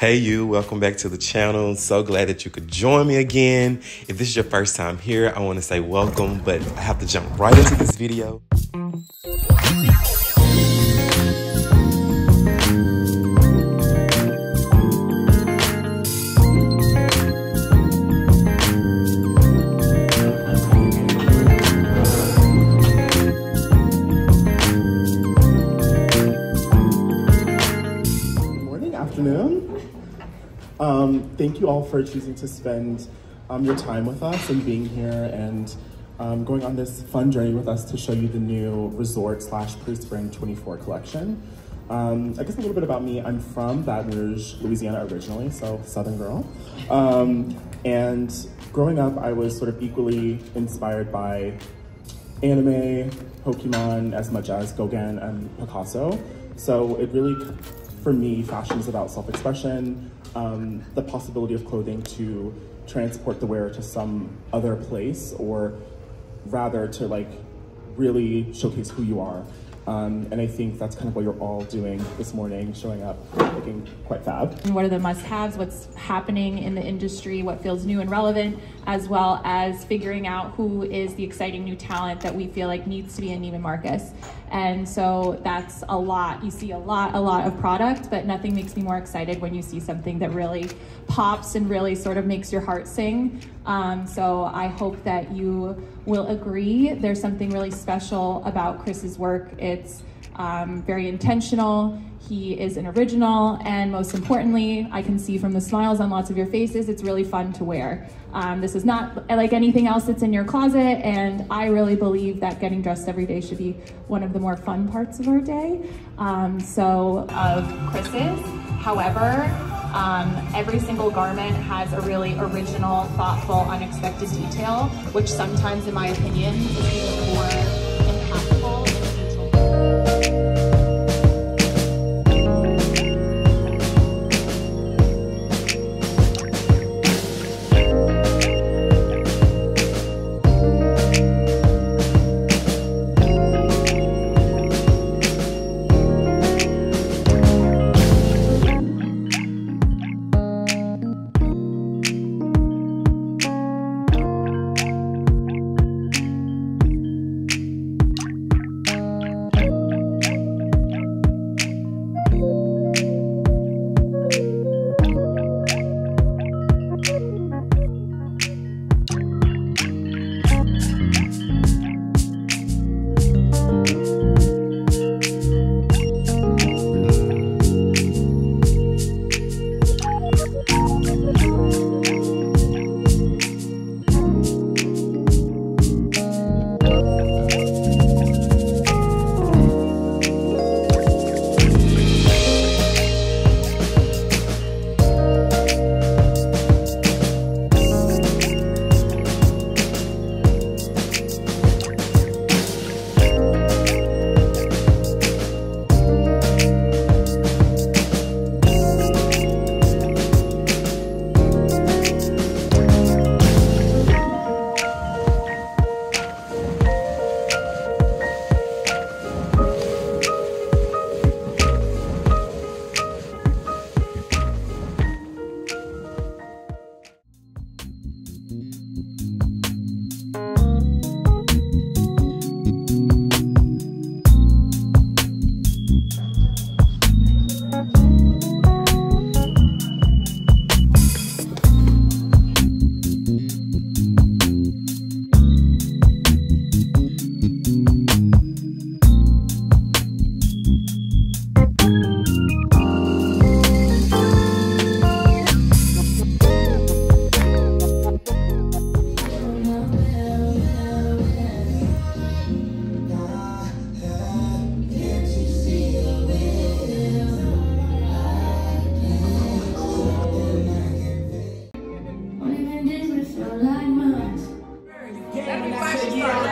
Hey, you, welcome back to the channel. So glad that you could join me again. If this is your first time here, I want to say welcome, but I have to jump right into this video. Um, thank you all for choosing to spend um, your time with us and being here and um, going on this fun journey with us to show you the new resort slash pre-spring 24 collection. Um, I guess a little bit about me. I'm from Baton Rouge, Louisiana originally, so Southern girl. Um, and growing up, I was sort of equally inspired by anime, Pokemon, as much as Gauguin and Picasso. So it really, for me, fashion is about self-expression, um, the possibility of clothing to transport the wearer to some other place or rather to like really showcase who you are. Um, and I think that's kind of what you're all doing this morning, showing up looking quite fab. What are the must-haves, what's happening in the industry, what feels new and relevant, as well as figuring out who is the exciting new talent that we feel like needs to be in Neiman Marcus. And so that's a lot. You see a lot, a lot of product, but nothing makes me more excited when you see something that really pops and really sort of makes your heart sing. Um, so I hope that you will agree. There's something really special about Chris's work. It's um, very intentional. He is an original, and most importantly, I can see from the smiles on lots of your faces, it's really fun to wear. Um, this is not like anything else that's in your closet, and I really believe that getting dressed every day should be one of the more fun parts of our day. Um, so, of Chris's, however, um, every single garment has a really original, thoughtful, unexpected detail, which sometimes, in my opinion, is more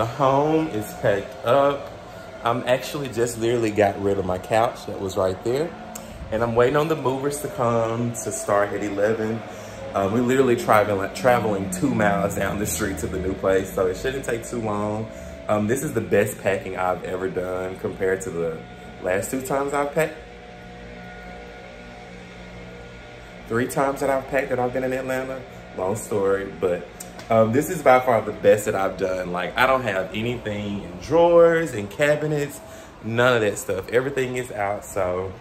the home is packed up. I'm actually just literally got rid of my couch that was right there. And I'm waiting on the movers to come to start at 11. Um, we're literally traveling, traveling two miles down the street to the new place, so it shouldn't take too long. Um, this is the best packing I've ever done compared to the last two times I've packed. Three times that I've packed that I've been in Atlanta. Long story, but um, this is by far the best that I've done. Like, I don't have anything in drawers and cabinets, none of that stuff. Everything is out, so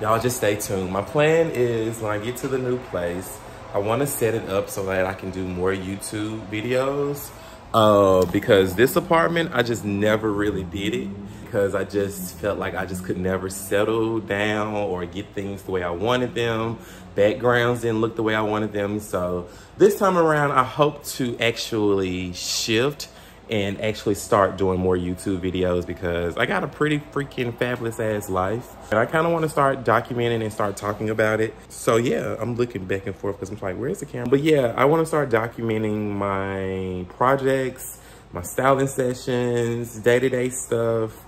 y'all just stay tuned. My plan is when I get to the new place, I want to set it up so that I can do more YouTube videos. Uh, because this apartment, I just never really did it because I just felt like I just could never settle down or get things the way I wanted them. Backgrounds didn't look the way I wanted them. So this time around, I hope to actually shift and actually start doing more YouTube videos because I got a pretty freaking fabulous ass life. And I kind of want to start documenting and start talking about it. So yeah, I'm looking back and forth because I'm like, where's the camera? But yeah, I want to start documenting my projects, my styling sessions, day-to-day -day stuff,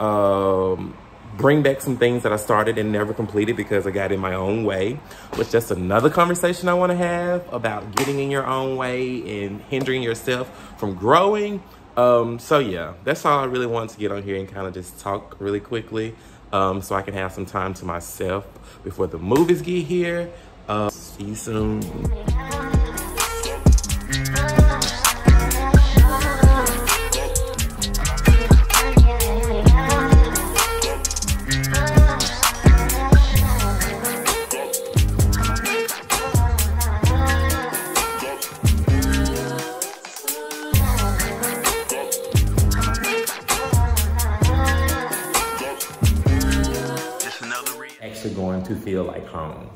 um, bring back some things that I started and never completed because I got in my own way, which just another conversation I want to have about getting in your own way and hindering yourself from growing. Um, so yeah, that's all I really wanted to get on here and kind of just talk really quickly um, so I can have some time to myself before the movies get here. Uh, see you soon. Actually going to feel like home.